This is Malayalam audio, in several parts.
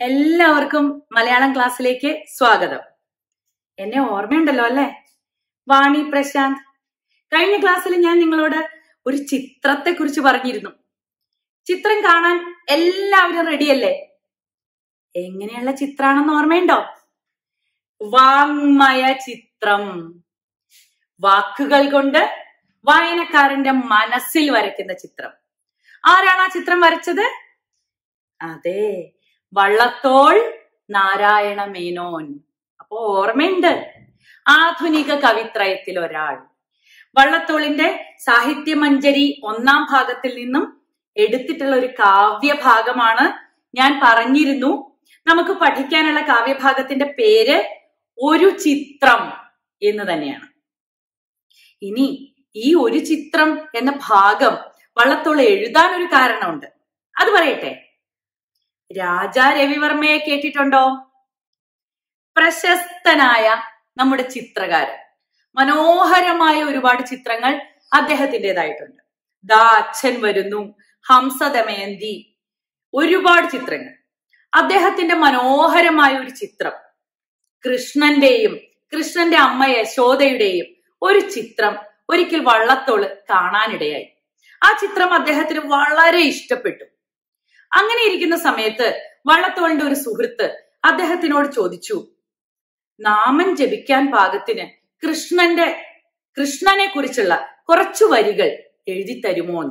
എല്ലാവർക്കും മലയാളം ക്ലാസ്സിലേക്ക് സ്വാഗതം. എന്നെ ഓർമ്മയുണ്ടല്ലോ അല്ലെ? വാണി പ്രശാന്ത്. കഴിഞ്ഞ ക്ലാസ്സിൽ ഞാൻ നിങ്ങളോട് ഒരു ചിത്രത്തെ കുറിച്ച് പറഞ്ഞിരുന്നു. ചിത്രം കാണാൻ എല്ലാവരും റെഡിയല്ലേ? എങ്ങനെയുള്ള ചിത്രാണെന്ന് ഓർമ്മയുണ്ടോ? വാങ്മയ ചിത്രം. വാക്കുകൾ കൊണ്ട് വായനക്കാരന്റെ മനസ്സിൽ വരയ്ക്കുന്ന ചിത്രം. ആരാണ് ആ ചിത്രം വരച്ചത്? അതെ വള്ളത്തോൾ നാരായണ മേനോൻ. അപ്പോ ഓർമ്മയുണ്ട്. ആധുനിക കവിത്രയത്തിൽ ഒരാൾ. വള്ളത്തോളിന്റെ സാഹിത്യമഞ്ജരി ഒന്നാം ഭാഗത്തിൽ നിന്നും എടുത്തിട്ടുള്ള ഒരു കാവ്യഭാഗമാണ് ഞാൻ പറഞ്ഞിരുന്നു. നമുക്ക് പഠിക്കാനുള്ള കാവ്യഭാഗത്തിന്റെ പേര് ഒരു ചിത്രം എന്ന് തന്നെയാണ്. ഇനി ഈ ഒരു ചിത്രം എന്ന ഭാഗം വള്ളത്തോൾ എഴുതാൻ ഒരു കാരണമുണ്ട്. അത് പറയട്ടെ. രാജാ രവിവർമ്മയെ കേട്ടിട്ടുണ്ടോ? പ്രശസ്തനായ നമ്മുടെ ചിത്രകാരൻ. മനോഹരമായ ഒരുപാട് ചിത്രങ്ങൾ അദ്ദേഹത്തിന്റെതായിട്ടുണ്ട്. ദാ അച്ഛൻ വരുന്നു ഹംസദമയന്തി ഒരുപാട് ചിത്രങ്ങൾ. അദ്ദേഹത്തിന്റെ മനോഹരമായ ഒരു ചിത്രം കൃഷ്ണന്റെയും കൃഷ്ണന്റെ അമ്മ യശോദയുടെയും ഒരു ചിത്രം ഒരിക്കൽ വള്ളത്തോൾ കാണാനിടയായി. ആ ചിത്രം അദ്ദേഹത്തിന് വളരെ ഇഷ്ടപ്പെട്ടു. അങ്ങനെ ഇരിക്കുന്ന സമയത്ത് വള്ളത്തോളിന്റെ ഒരു സുഹൃത്ത് അദ്ദേഹത്തിനോട് ചോദിച്ചു നാമം ജപിക്കാൻ പാകത്തിന് കൃഷ്ണന്റെ കൃഷ്ണനെ കുറിച്ചുള്ള കുറച്ചു വരികൾ എഴുതി തരുമോ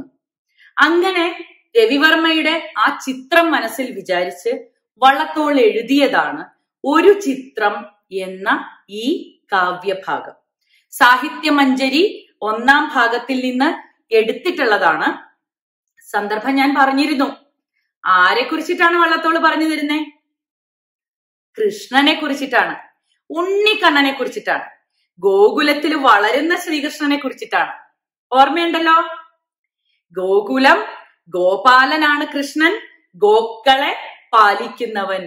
അങ്ങനെ രവിവർമ്മയുടെ ആ ചിത്രം മനസ്സിൽ വിചാരിച്ച് വള്ളത്തോൾ എഴുതിയതാണ് ഒരു ചിത്രം എന്ന ഈ കാവ്യഭാഗം. സാഹിത്യമഞ്ജരി ഒന്നാം ഭാഗത്തിൽ നിന്ന് എടുത്തിട്ടുള്ളതാണ്. സന്ദർഭം ഞാൻ പറഞ്ഞിരുന്നു. ആരെ കുറിച്ചിട്ടാണ് വള്ളത്തോൾ പറഞ്ഞു തരുന്നേ? കൃഷ്ണനെ കുറിച്ചിട്ടാണ് ഉണ്ണിക്കണ്ണനെ കുറിച്ചിട്ടാണ് ഗോകുലത്തിൽ വളരുന്ന ശ്രീകൃഷ്ണനെ കുറിച്ചിട്ടാണ്. ഓർമ്മയുണ്ടല്ലോ? ഗോകുലം ഗോപാലനാണ് കൃഷ്ണൻ ഗോക്കളെ പാലിക്കുന്നവൻ.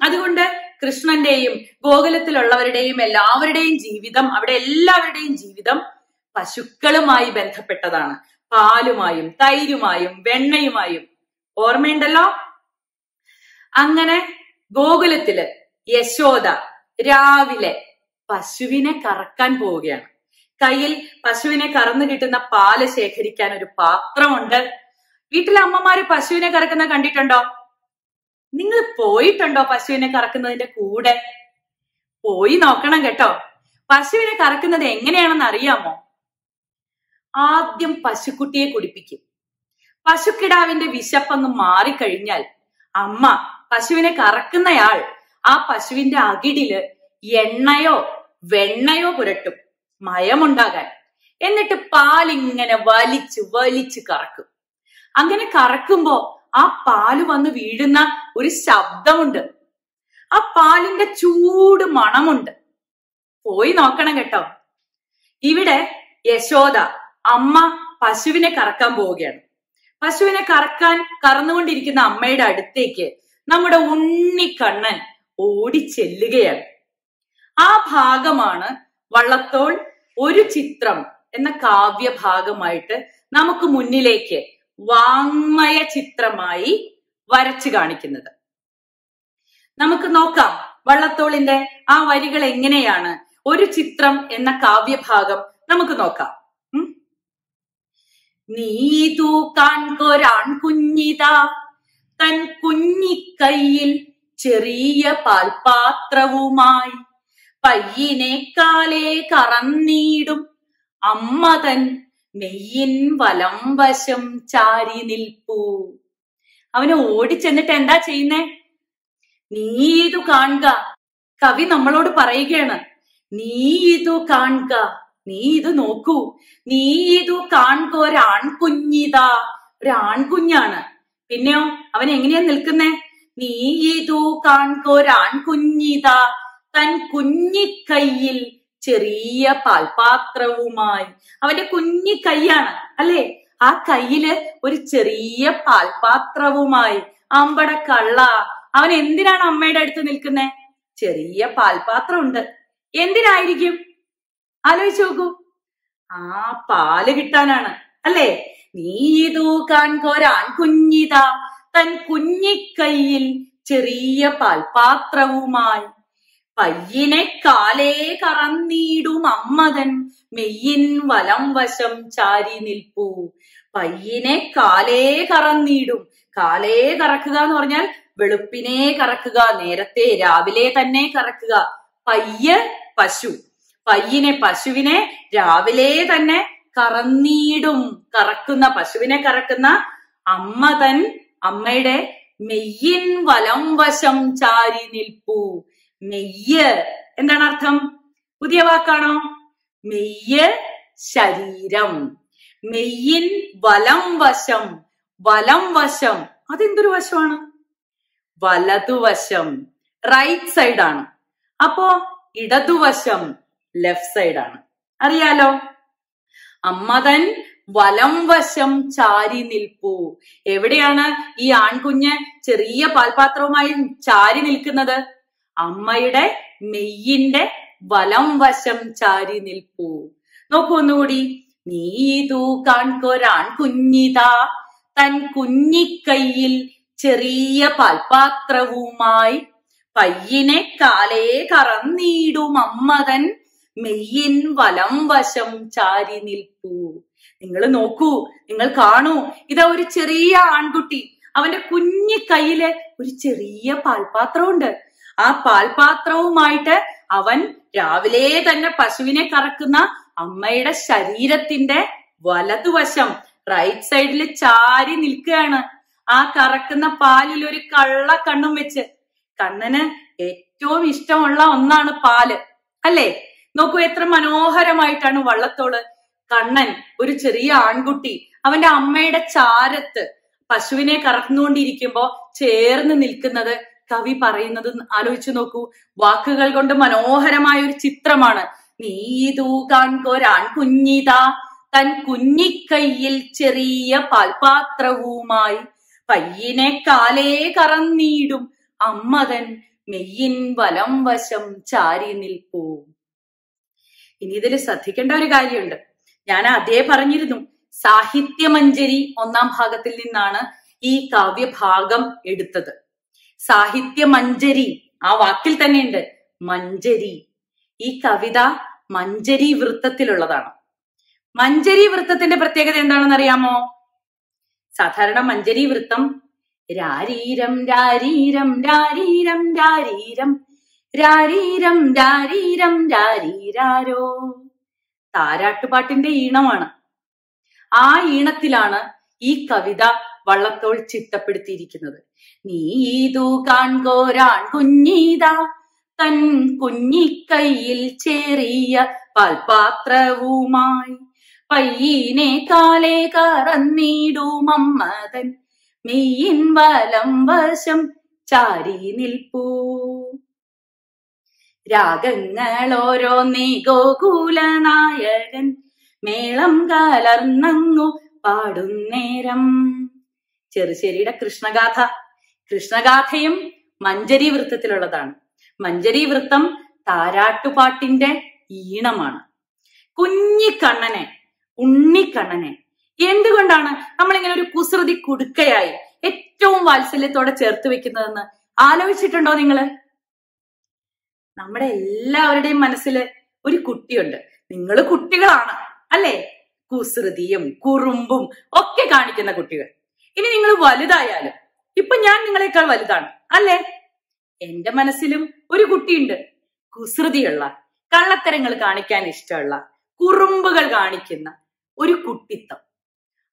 അതുകൊണ്ട് കൃഷ്ണന്റെയും ഗോകുലത്തിലുള്ളവരുടെയും എല്ലാവരുടെയും ജീവിതം അവിടെ എല്ലാവരുടെയും ജീവിതം പശുക്കളുമായി ബന്ധപ്പെട്ടതാണ്. പാലുമായും തൈരുമായും വെണ്ണയുമായും ഓർമ്മയുണ്ടല്ലോ? അങ്ങനെ ഗോകുലത്തിൽ യശോദ രാവിലെ പശുവിനെ കറക്കാൻ പോവുകയാണ്. കയ്യിൽ പശുവിനെ കറന്നു കിട്ടുന്ന പാൽ ശേഖരിക്കാൻ ഒരു പാത്രമുണ്ട്. വീട്ടിലെ അമ്മമാര് പശുവിനെ കറക്കുന്ന കണ്ടിട്ടുണ്ടോ? നിങ്ങൾ പോയിട്ടുണ്ടോ പശുവിനെ കറക്കുന്നതിന്റെ കൂടെ? പോയി നോക്കണം കേട്ടോ. പശുവിനെ കറക്കുന്നത് എങ്ങനെയാണെന്ന് അറിയാമോ? ആദ്യം പശുക്കുട്ടിയെ കുടിപ്പിക്കും. പശുക്കിടാവിന്റെ വിശപ്പങ്ങ് മാറിക്കഴിഞ്ഞാൽ അമ്മ പശുവിനെ കറക്കുന്നയാൾ ആ പശുവിന്റെ അകിടിൽ എണ്ണയോ വെണ്ണയോ പുരട്ടും. മയമുണ്ടാകാൻ. എന്നിട്ട് പാലിങ്ങനെ വലിച്ച് വലിച്ച് കറക്കും. അങ്ങനെ കറക്കുമ്പോ ആ പാൽ വന്ന് വീഴുന്ന ഒരു ശബ്ദമുണ്ട്. ആ പാലിന്റെ ചൂട് മണമുണ്ട്. പോയി നോക്കണം കേട്ടോ. ഇവിടെ യശോദ അമ്മ പശുവിനെ കറക്കാൻ പോവുകയാണ്. പശുവിനെ കറക്കാൻ കറന്നുകൊണ്ടിരിക്കുന്ന അമ്മയുടെ അടുത്തേക്ക് നമ്മുടെ ഉണ്ണിക്കണ്ണൻ ഓടി ചെല്ലുകയാണ് ആ ഭാഗമാണ് വള്ളത്തോൾ ഒരു ചിത്രം എന്ന കാവ്യഭാഗമായിട്ട് നമുക്ക് മുന്നിലേക്ക് വാങ്മയ ചിത്രമായി വരച്ചു കാണിക്കുന്നത് നമുക്ക് നോക്കാം വള്ളത്തോളിന്റെ ആ വരികൾ എങ്ങനെയാണ് ഒരു ചിത്രം എന്ന കാവ്യഭാഗം നമുക്ക് നോക്കാം. നീതു കാൺകൊരാൺ കുഞ്ഞിതാ തൻ കുഞ്ഞിക്കൈയിൽ ചെറിയ പാൽപാത്രവുമായി. പയ്യനേക്കാലേ കറന്നീടും. അമ്മ തൻ മെയ്യിൻ വലം വശം ചാരി നിൽപ്പൂ. അവന് ഓടിച്ചെന്നിട്ട് എന്താ ചെയ്യുന്നേ? നീ ഇതു കാണുക കവി നമ്മളോട് പറയുകയാണ് നീ ഇതു കാണുക നീ ഇത് നോക്കൂ. നീ ഇതു കാണുക ഒരാൺകുഞ്ഞിതാ. ഒരാൺകുഞ്ഞാണ്. പിന്നെയോ അവൻ എങ്ങനെയാ നിൽക്കുന്നേ? നീ ഇതു കാണുക ഒരാൺകുഞ്ഞിതാ. തൻ കുഞ്ഞിക്കൈയിൽ ചെറിയ പാൽപാത്രവുമായി. അവന്റെ കുഞ്ഞി കൈയാണ് അല്ലെ? ആ കയ്യിൽ ഒരു ചെറിയ പാൽപാത്രവുമായി. അമ്പട കള്ള. അവൻ എന്തിനാണ് അമ്മയുടെ അടുത്ത് നിൽക്കുന്നേ? ചെറിയ പാൽപാത്രം ഉണ്ട് എന്തിനായിരിക്കും? ആലോചിച്ച് നോക്കൂ. ആ പാൽ കിട്ടാനാണ്. അല്ലേ? നീ കാൺകോരാൻ കുഞ്ഞിതാ തൻ കുഞ്ഞിക്കൈയിൽ ചെറിയ പാൽപാത്രവുമായി. പയ്യനെ കാലേ കറന്നിടും അമ്മതൻ. മെയ്യിൻ വലം വശം ചാരി നിൽപ്പൂ. പയ്യനെ കാലേ കറന്നിടും. കാലേ കറക്കുക എന്ന് പറഞ്ഞാൽ വെളുപ്പിനെ കറക്കുക നേരത്തെ രാവിലെ തന്നെ കറക്കുക. പയ്യ പശു. പയ്യനെ പശുവിനെ രാവിലെ തന്നെ കറന്നീടും. കറക്കുന്ന പശുവിനെ കറക്കുന്ന അമ്മ തൻ അമ്മയുടെ മെയ്യിൻ വലം വശം ചാരി നിൽപ്പൂ. മെയ്യ് എന്താണ് അർത്ഥം? പുതിയ വാക്കാണോ? മെയ്യ് ശരീരം. മെയ്യിൻ വലം വശം വലം വശം അതെന്തൊരു വശമാണ്? വലതുവശം റൈറ്റ് സൈഡ് ആണ്. അപ്പോ ഇടതുവശം ലെഫ്റ്റ് സൈഡ് ആണ്. അറിയാലോ? അമ്മതൻ വലം വശം ചാരി നിൽപ്പൂ. എവിടെയാണ് ഈ ആൺകുഞ്ഞ് ചെറിയ പാൽപാത്രവുമായി ചാരി നിൽക്കുന്നത്? അമ്മയുടെ മെയ്യിന്റെ വലം വശം ചാരി നിൽപ്പൂ. നോക്കൂ ഒന്നുകൂടി. നീതു കാൺകൊരാൺ കുഞ്ഞിതാ തൻ കുഞ്ഞിക്കൈയിൽ ചെറിയ പാൽപാത്രവുമായി പയ്യനെ കാലേ കറന്നീടും അമ്മതൻ. മെയ്യിൻ വലം വശം ചാരി നിൽപ്പൂ. നിങ്ങൾ നോക്കൂ നിങ്ങൾ കാണൂ. ഇതാ ഒരു ചെറിയ ആൺകുട്ടി. അവന്റെ കുഞ്ഞി കയ്യിൽ ഒരു ചെറിയ പാൽപാത്രമുണ്ട്. ആ പാൽപാത്രവുമായിട്ട് അവൻ രാവിലെ തന്നെ പശുവിനെ കറക്കുന്ന അമ്മയുടെ ശരീരത്തിന്റെ വലതുവശം റൈറ്റ് സൈഡിൽ ചാരി നിൽക്കുകയാണ്. ആ കറക്കുന്ന പാലിൽ ഒരു കള്ള കണ്ണും വെച്ച്. കണ്ണന് ഏറ്റവും ഇഷ്ടമുള്ള ഒന്നാണ് പാൽ. അല്ലേ? നോക്കൂ എത്ര മനോഹരമായിട്ടാണ് വള്ളത്തോൾ കണ്ണൻ ഒരു ചെറിയ ആൺകുട്ടി അവന്റെ അമ്മയുടെ ചാരത്ത് പശുവിനെ കറന്നുകൊണ്ടിരിക്കുമ്പോ ചേർന്ന് നിൽക്കുന്നത് കവി പറയുന്നത് ആലോചിച്ചു നോക്കൂ. വാക്കുകൾ കൊണ്ട് മനോഹരമായ ഒരു ചിത്രമാണ്. നീതു കാൺകൊരാൺ കുഞ്ഞിതാ തൻ കുഞ്ഞിക്കൈയിൽ ചെറിയ പാൽപാത്രവുമായി പയ്യനെ കാലേ കറന്നീടും അമ്മതൻ മെയ്യിൻ വലം വശം ചാരി നിൽപ്പൂ. ഇനി ഇതിൽ ശ്രദ്ധിക്കേണ്ട ഒരു കാര്യമുണ്ട്. ഞാൻ അതേ പറഞ്ഞിരുന്നു സാഹിത്യമഞ്ജരി ഒന്നാം ഭാഗത്തിൽ നിന്നാണ് ഈ കാവ്യഭാഗം എടുത്തത്. സാഹിത്യമഞ്ജരി ആ വാക്കിൽ തന്നെയുണ്ട് മഞ്ജരി ഈ കവിത മഞ്ജരി വൃത്തത്തിലുള്ളതാണ്. മഞ്ജരി വൃത്തത്തിന്റെ പ്രത്യേകത എന്താണെന്ന് അറിയാമോ സാധാരണ മഞ്ജരി വൃത്തം രാരീരം രാരീരം രാരീരം രാരീരം രാരീരം രാരീരം രാരീരാരോ. താരാട്ടുപാട്ടിന്റെ ഈണമാണ്. ആ ഈണത്തിലാണ് ഈ കവിത വള്ളത്തോൾ ചിട്ടപ്പെടുത്തിയിരിക്കുന്നത്. നീതു കാൺകോരാൺ കുഞ്ഞീത തൻ കുഞ്ഞിക്കൈയിൽ ചേറിയ പാൽപാത്രവുമായി. പയ്യനെ കാലേ കറന്നിടുമമ്മതൻ മെയ്യിൻ വലം വശം ചാരി നിൽപ്പൂ. രാഗങ്ങൾ ഓരോ നീ നായകൻ മേളം കലർന്നങ്ങു പാടുന്നേരം. ചെറുശ്ശേരിയുടെ കൃഷ്ണഗാഥ. കൃഷ്ണഗാഥയും മഞ്ചരി വൃത്തത്തിലുള്ളതാണ്. മഞ്ചരി വൃത്തം താരാട്ടുപാട്ടിന്റെ ഈണമാണ്. കുഞ്ഞിക്കണ്ണനെ ഉണ്ണിക്കണ്ണനെ എന്തുകൊണ്ടാണ് നമ്മളിങ്ങനെ ഒരു കുസൃതി കുടുക്കയായി ഏറ്റവും വാത്സല്യത്തോടെ ചേർത്ത് വെക്കുന്നതെന്ന് ആലോചിച്ചിട്ടുണ്ടോ നിങ്ങൾ? നമ്മുടെ എല്ലാവരുടെയും മനസ്സിൽ ഒരു കുട്ടിയുണ്ട്. നിങ്ങൾ കുട്ടികളാണ് അല്ലേ? കുസൃതിയും കുറുമ്പും ഒക്കെ കാണിക്കുന്ന കുട്ടികൾ. ഇനി നിങ്ങൾ വലുതായാലും ഇപ്പൊ ഞാൻ നിങ്ങളെക്കാൾ വലുതാണ് അല്ലേ? എന്റെ മനസ്സിലും ഒരു കുട്ടിയുണ്ട്. കുസൃതിയുള്ള കള്ളത്തരങ്ങൾ കാണിക്കാൻ ഇഷ്ടമുള്ള കുറുമ്പുകൾ കാണിക്കുന്ന ഒരു കുട്ടിത്തം.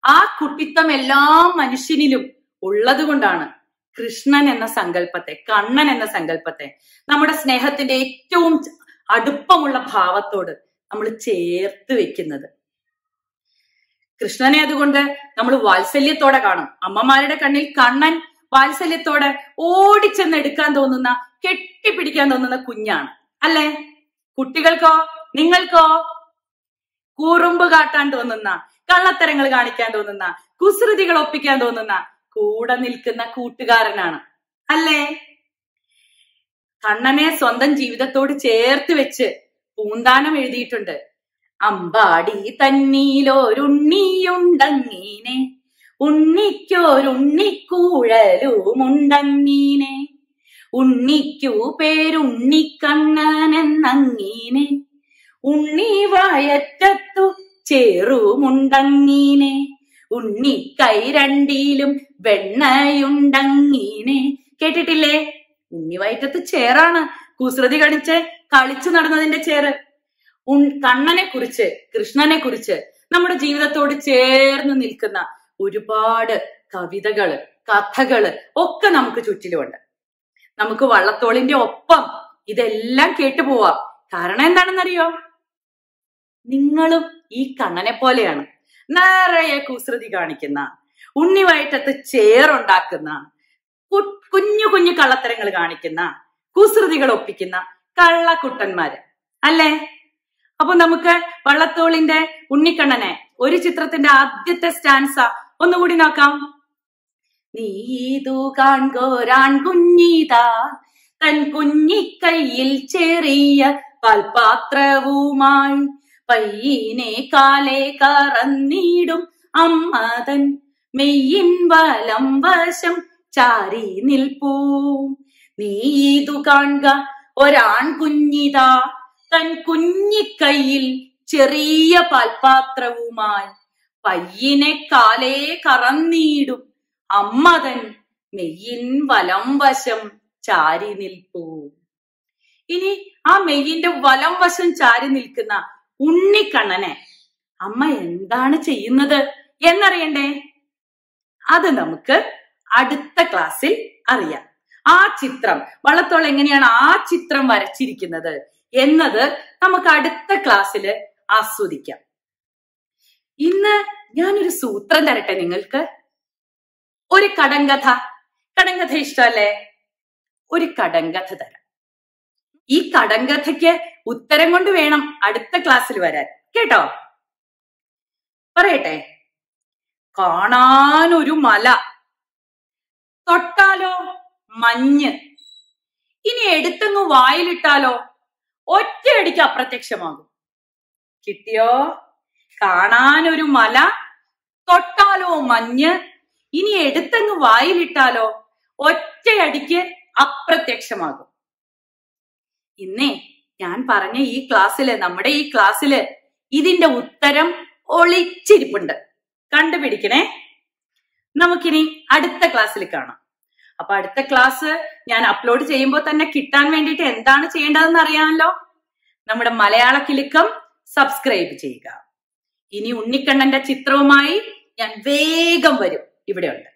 ആ കുട്ടിത്തം എല്ലാ മനുഷ്യനിലും ഉള്ളത് കൊണ്ടാണ് കൃഷ്ണൻ എന്ന സങ്കല്പത്തെ കണ്ണൻ എന്ന സങ്കല്പത്തെ നമ്മുടെ സ്നേഹത്തിന്റെ ഏറ്റവും അടുപ്പമുള്ള ഭാവത്തോട് നമ്മൾ ചേർത്ത് വെക്കുന്നത്. കൃഷ്ണനെ അതുകൊണ്ട് നമ്മൾ വാത്സല്യത്തോടെ കാണും. അമ്മമാരുടെ കണ്ണിൽ കണ്ണൻ വാത്സല്യത്തോടെ ഓടിച്ചെന്ന് എടുക്കാൻ തോന്നുന്ന കെട്ടിപ്പിടിക്കാൻ തോന്നുന്ന കുഞ്ഞാണ്. അല്ലെ? കുട്ടികൾക്കോ നിങ്ങൾക്കോ കൂറുമ്പ് കാട്ടാൻ തോന്നുന്ന കള്ളത്തരങ്ങൾ കാണിക്കാൻ തോന്നുന്ന കുസൃതികൾ ഒപ്പിക്കാൻ തോന്നുന്ന കൂടെ നിൽക്കുന്ന കൂട്ടുകാരനാണ്. അല്ലേ? കണ്ണനെ സ്വന്തം ജീവിതത്തോട് ചേർത്ത് വെച്ച് പൂന്താനം എഴുതിയിട്ടുണ്ട്. അമ്പാടി തന്നീലൊരുണ്ണിയുണ്ടങ്ങീനെ ഉണ്ണിക്കൊരുണ്ണിക്കൂഴലുമുണ്ടങ്ങീനെ ഉണ്ണിക്കു പേരുണ്ണിക്കണ്ണനെന്നങ്ങീനെ ഉണ്ണി വായറ്റത്തു ചേറുമുണ്ടങ്ങീനെ ഉണ്ണിക്കൈ രണ്ടിലും വെണ്ണയുണ്ടങ്ങീനെ. കേട്ടിട്ടില്ലേ? ഉണ്ണി വയറ്റത്ത് ചേറാണ്. കുസൃതി കണിച്ച് കളിച്ചു നടന്നതിന്റെ ചേറ്. ഉൺ കണ്ണനെ കുറിച്ച് കൃഷ്ണനെ കുറിച്ച് നമ്മുടെ ജീവിതത്തോട് ചേർന്ന് നിൽക്കുന്ന ഒരുപാട് കവിതകൾ കഥകൾ ഒക്കെ നമുക്ക് ചുറ്റിലുമുണ്ട്. നമുക്ക് വള്ളത്തോളിന്റെ ഒപ്പം ഇതെല്ലാം കേട്ടു പോവാം. കാരണം എന്താണെന്നറിയോ? നിങ്ങളും ഈ കണ്ണനെ പോലെയാണ്. നിറയെ കുസൃതി കാണിക്കുന്ന ഉണ്ണിവയറ്റത്ത് ചേറുണ്ടാക്കുന്ന കുഞ്ഞു കുഞ്ഞു കള്ളത്തരങ്ങൾ കാണിക്കുന്ന കുസൃതികൾ ഒപ്പിക്കുന്ന കള്ളക്കുട്ടന്മാര്. അല്ലേ? അപ്പൊ നമുക്ക് വള്ളത്തോളിന്റെ ഉണ്ണിക്കണ്ണനെ ഒരു ചിത്രത്തിന്റെ ആദ്യത്തെ സ്റ്റാൻസ. ഒന്നുകൂടി നോക്കാം. നീതു കാൺകോരാൺ കുഞ്ഞിതാ തൻ കുഞ്ഞിക്കൈയിൽ ചെറിയ പാൽപാത്രവുമായി പയ്യനെ കാലേ കറന്നിടും അമ്മതൻ. മെയ്യിൻ വലം വശം ചാരി നിൽപ്പൂ. നീതു കാണുക ഒരാൺ കുഞ്ഞിതാ. തൻ കുഞ്ഞിക്കൈയിൽ ചെറിയ പാൽപാത്രവുമായി പയ്യനെ കാലേ കറന്നീടും അമ്മതൻ. മെയ്യിൻ വലം വശം ചാരി നിൽപ്പൂ. ഇനി ആ മെയ്യിന്റെ വലം വശം ചാരി നിൽക്കുന്ന ഉണ്ണിക്കണ്ണനെ. അമ്മ എന്താണ് ചെയ്യുന്നത്? എന്നറിയണ്ടേ? അത് നമുക്ക് അടുത്ത ക്ലാസ്സിൽ അറിയാം. ആ ചിത്രം വള്ളത്തോൾ എങ്ങനെയാണ് ആ ചിത്രം വരച്ചിരിക്കുന്നത് എന്നത് നമുക്ക് അടുത്ത ക്ലാസ്സിൽ ആസ്വദിക്കാം. ഇന്ന് ഞാനൊരു സൂത്രം തരട്ടെ നിങ്ങൾക്ക്? ഒരു കടങ്കഥ. കടങ്കഥ ഇഷ്ടമല്ലേ ഒരു കടങ്കഥ തരാം. ഈ കടങ്കഥയ്ക്ക് ഉത്തരം കൊണ്ട് വേണം അടുത്ത ക്ലാസ്സിൽ വരാൻ. കേട്ടോ? പറയട്ടെ. കാണാനൊരു മല. തൊട്ടാലോ? മഞ്ഞ്. ഇനി എടുത്തങ്ങ് വായിലിട്ടാലോ? ഒറ്റയടിക്ക് അപ്രത്യക്ഷമാകും. കിട്ടിയോ? കാണാനൊരു മല തൊട്ടാലോ മഞ്ഞ് ഇനി എടുത്തങ്ങ് വായിലിട്ടാലോ? ഒറ്റയടിക്ക് അപ്രത്യക്ഷമാകും. ഇന്നേ ഞാൻ പറഞ്ഞ ഈ ക്ലാസ്സിൽ നമ്മുടെ ഈ ക്ലാസ്സിൽ ഇതിന്റെ ഉത്തരം ഒളിച്ചിരിപ്പുണ്ട്. കണ്ടുപിടിക്കണേ? നമുക്കിനി അടുത്ത ക്ലാസ്സിൽ കാണാം. അപ്പൊ അടുത്ത ക്ലാസ് ഞാൻ അപ്ലോഡ് ചെയ്യുമ്പോൾ തന്നെ കിട്ടാൻ വേണ്ടിയിട്ട് എന്താണ് ചെയ്യേണ്ടതെന്ന് അറിയാമല്ലോ? നമ്മുടെ മലയാള കിലുക്കം സബ്സ്ക്രൈബ് ചെയ്യുക. ഇനി ഉണ്ണിക്കണ്ണന്റെ ചിത്രവുമായി ഞാൻ വേഗം വരും. ഇവിടെയുണ്ട്.